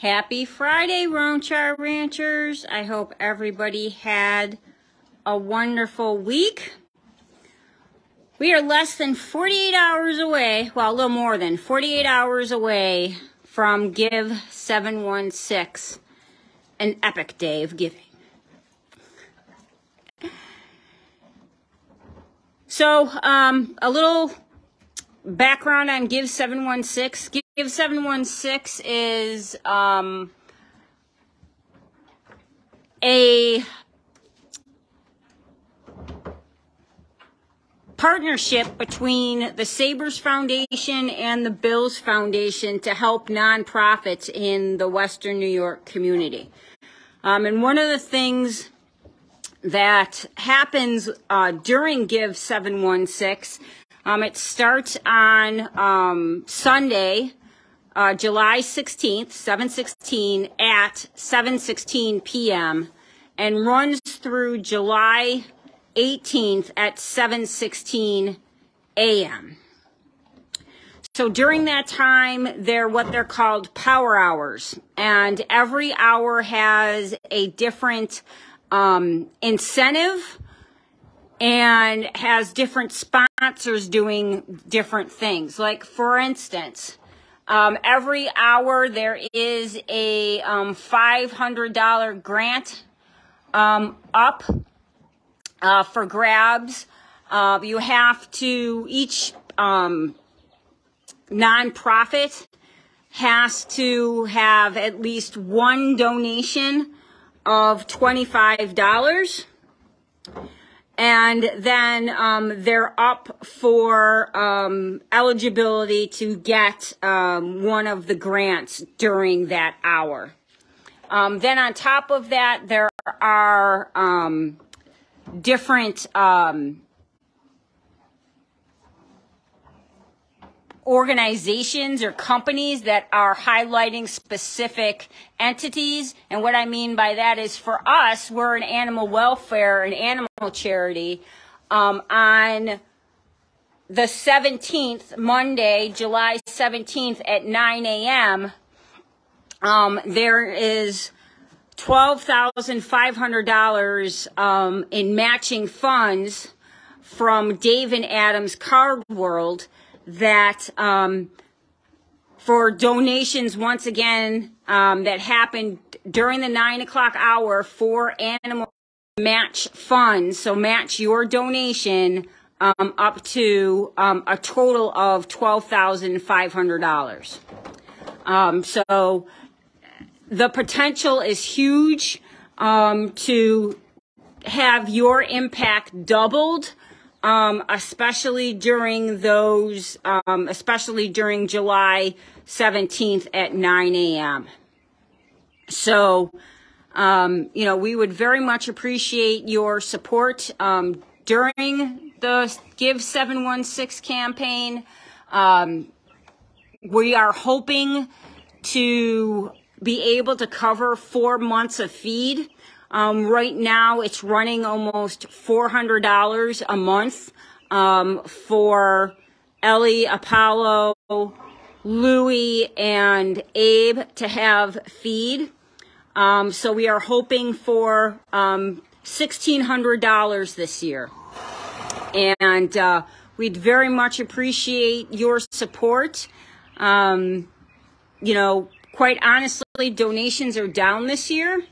Happy Friday, Roan Char Ranchers. I hope everybody had a wonderful week. We are less than 48 hours away, well, a little more than 48 hours away from Give 716, an epic day of giving. So, um, a little background on Give 716. Give 716 is um, a partnership between the Sabres Foundation and the Bills Foundation to help nonprofits in the Western New York community. Um, and one of the things that happens uh, during Give 716, um, it starts on um, Sunday, uh, July 16th, 716 at 7:16 p.m. and runs through July 18th at 7:16 a.m. So during that time, they're what they're called power hours, and every hour has a different um, incentive and has different sponsors doing different things. Like for instance, um, every hour there is a um, $500 grant um, up uh, for grabs. Uh, you have to, each um, nonprofit has to have at least one donation of $25 and then um, they're up for um, eligibility to get um, one of the grants during that hour. Um, then on top of that, there are um, different organizations or companies that are highlighting specific entities. And what I mean by that is for us, we're an animal welfare and animal charity. Um, on the 17th, Monday, July 17th at 9 a.m., um, there is $12,500 um, in matching funds from Dave and Adams Card World that um, for donations once again um, that happened during the nine o'clock hour for animal match funds. So match your donation um, up to um, a total of twelve thousand five hundred dollars. Um, so the potential is huge um, to have your impact doubled um, especially during those, um, especially during July 17th at 9 a.m. So, um, you know, we would very much appreciate your support um, during the Give 716 campaign. Um, we are hoping to be able to cover four months of feed. Um, right now, it's running almost $400 a month um, for Ellie, Apollo, Louie, and Abe to have feed. Um, so we are hoping for $1,600 um, this year. And uh, we'd very much appreciate your support. Um, you know, quite honestly, donations are down this year.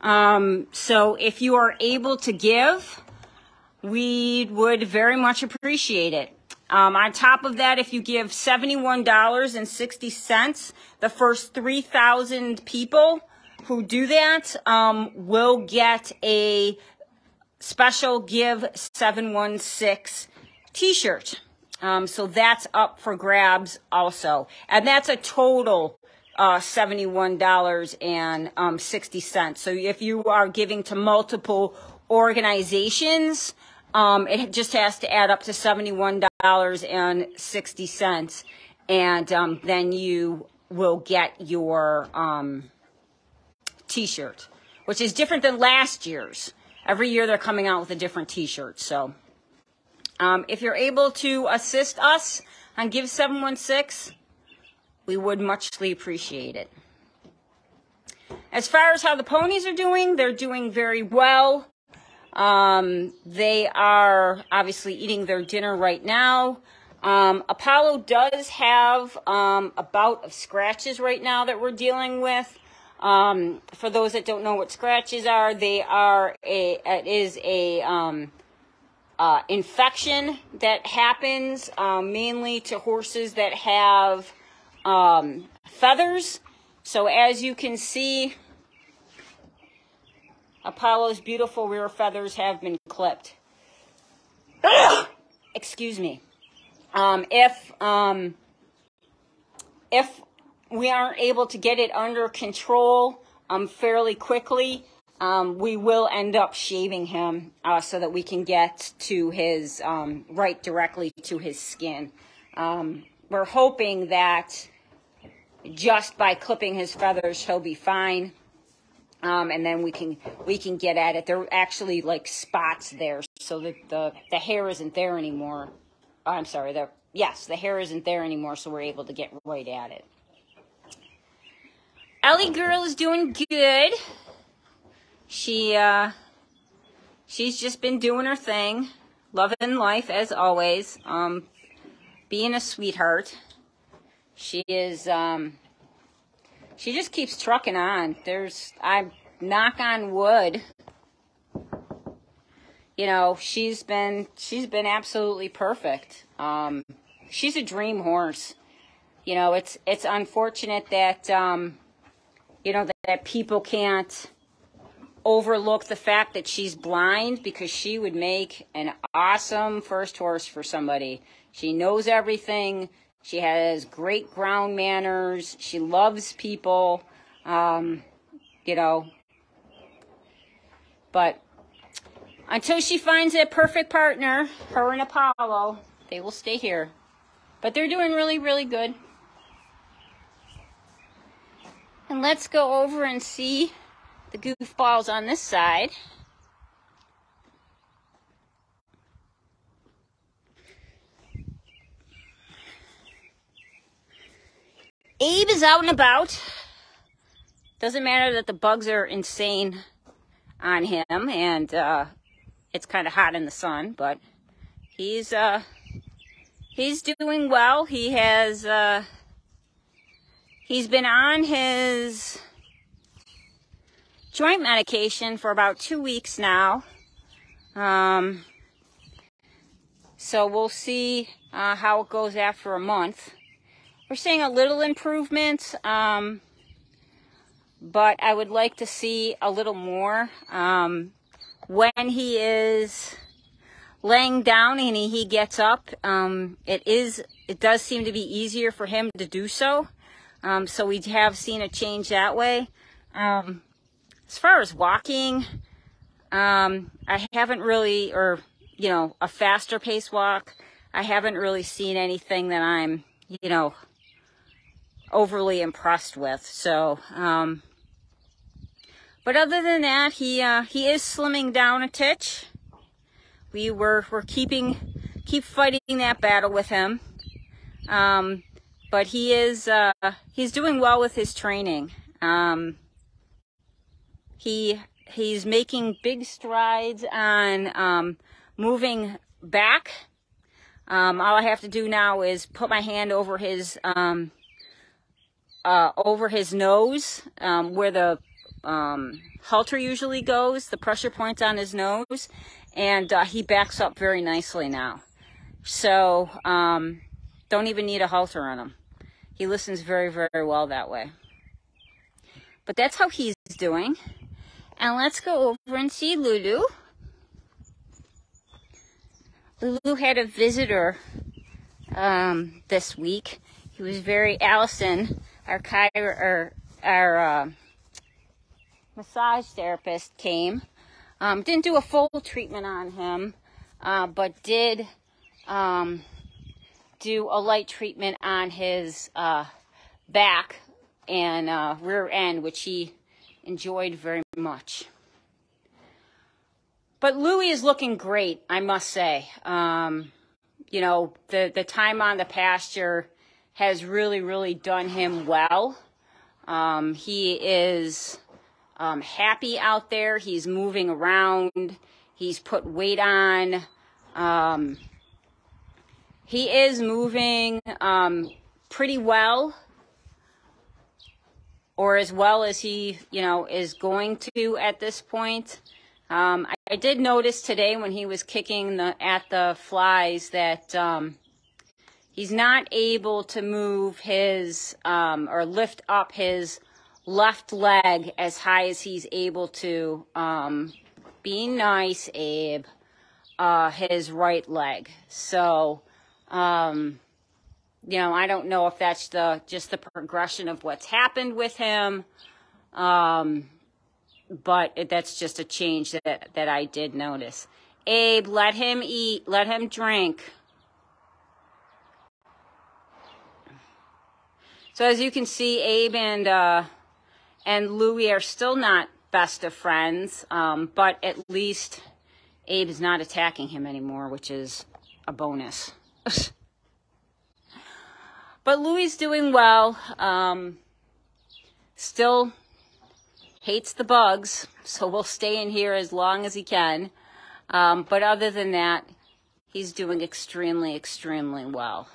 Um, so if you are able to give, we would very much appreciate it. Um, on top of that, if you give $71.60, the first 3,000 people who do that um, will get a special Give 716 t-shirt. Um, so that's up for grabs also. And that's a total uh, $71.60. Um, so if you are giving to multiple organizations, um, it just has to add up to $71.60. And um, then you will get your um, t-shirt, which is different than last year's. Every year they're coming out with a different t-shirt. So um, if you're able to assist us on Give 716, we would muchly appreciate it. as far as how the ponies are doing, they're doing very well. Um, they are obviously eating their dinner right now. Um, Apollo does have um, a bout of scratches right now that we're dealing with. Um, for those that don't know what scratches are, they are a it is a um, uh, infection that happens um, mainly to horses that have um, feathers. So as you can see, Apollo's beautiful rear feathers have been clipped. Excuse me. Um, if um, if we aren't able to get it under control um, fairly quickly, um, we will end up shaving him uh, so that we can get to his um, right directly to his skin. Um, we're hoping that just by clipping his feathers, he'll be fine. Um, and then we can we can get at it. There are actually like spots there, so that the the hair isn't there anymore. Oh, I'm sorry. The yes, the hair isn't there anymore, so we're able to get right at it. Ellie girl is doing good. She uh, she's just been doing her thing, loving life as always. Um, being a sweetheart. She is um, she just keeps trucking on. There's, I knock on wood. You know, she's been, she's been absolutely perfect. Um, she's a dream horse. You know, it's, it's unfortunate that, um, you know, that, that people can't overlook the fact that she's blind because she would make an awesome first horse for somebody. She knows everything. She has great ground manners. She loves people. Um, you know, but until she finds a perfect partner, her and Apollo, they will stay here. But they're doing really, really good. And let's go over and see the goofballs on this side. Abe is out and about. Doesn't matter that the bugs are insane on him and uh, it's kind of hot in the sun, but he's uh, he's doing well. He has uh, he's been on his joint medication for about two weeks now. Um, so we'll see uh, how it goes after a month. We're seeing a little improvement, um, but I would like to see a little more. Um, when he is laying down and he, gets up, um, it is it does seem to be easier for him to do so. Um, so we have seen a change that way. Um, as far as walking, um, I haven't really, or you know, a faster pace walk. I haven't really seen anything that I'm, you know, overly impressed with. So, um, but other than that, he uh, he is slimming down a titch. We were we're keeping keep fighting that battle with him. Um, but he is uh, he's doing well with his training. Um, he he's making big strides on um, moving back. Um, all I have to do now is put my hand over his um, uh, over his nose, um, where the um, halter usually goes, the pressure points on his nose, and uh, he backs up very nicely now. So, um, don't even need a halter on him. He listens very, very well that way. But that's how he's doing. And let's go over and see Lulu. Lulu had a visitor um, this week. He was very, Allison our chiro, our uh, massage therapist came. Um, didn't do a full treatment on him, uh, but did um, do a light treatment on his uh, back and uh, rear end, which he enjoyed very much. But Louis is looking great, I must say. Um, you know, the, the time on the pasture has really, really done him well. Um, he is um, happy out there. He's moving around. He's put weight on. Um, he is moving um, pretty well, or as well as he, you know, is going to at this point. Um, I, I, did notice today when he was kicking the at the flies that um, he's not able to move his um, or lift up his left leg as high as he's able to. Um, be nice, Abe. Uh, his right leg. So, um, you know, I don't know if that's the just the progression of what's happened with him. Um, but it, that's just a change that, that I did notice. Abe, let him eat, let him drink. So as you can see, Abe and uh, and Louie are still not best of friends, um, but at least Abe is not attacking him anymore, which is a bonus. but Louie's doing well. Um, still hates the bugs, so we'll stay in here as long as he can. Um, but other than that, he's doing extremely, extremely well.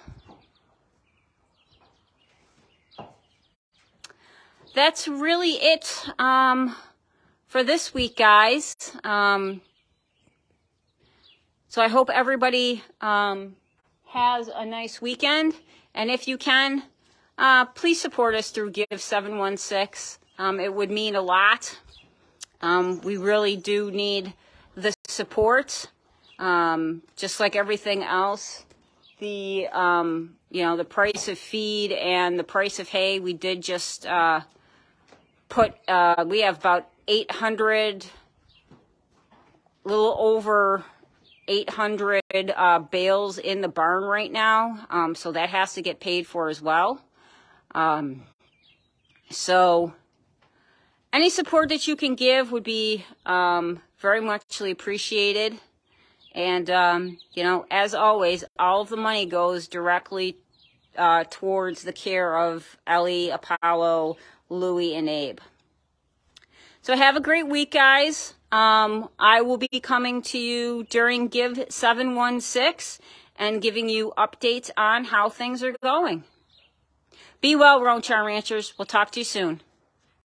That's really it um, for this week, guys. Um, so I hope everybody um, has a nice weekend. And if you can, uh, please support us through Give 716. Um, it would mean a lot. Um, we really do need the support, um, just like everything else. The um, you know the price of feed and the price of hay. We did just uh, put. Uh, we have about 800, a little over 800 uh, bales in the barn right now. Um, so that has to get paid for as well. Um, so any support that you can give would be um, very muchly appreciated. And, um, you know, as always, all of the money goes directly uh, towards the care of Ellie, Apollo, Louie, and Abe. So have a great week, guys. Um, I will be coming to you during Give 716 and giving you updates on how things are going. Be well, Roan Ranchers. We'll talk to you soon.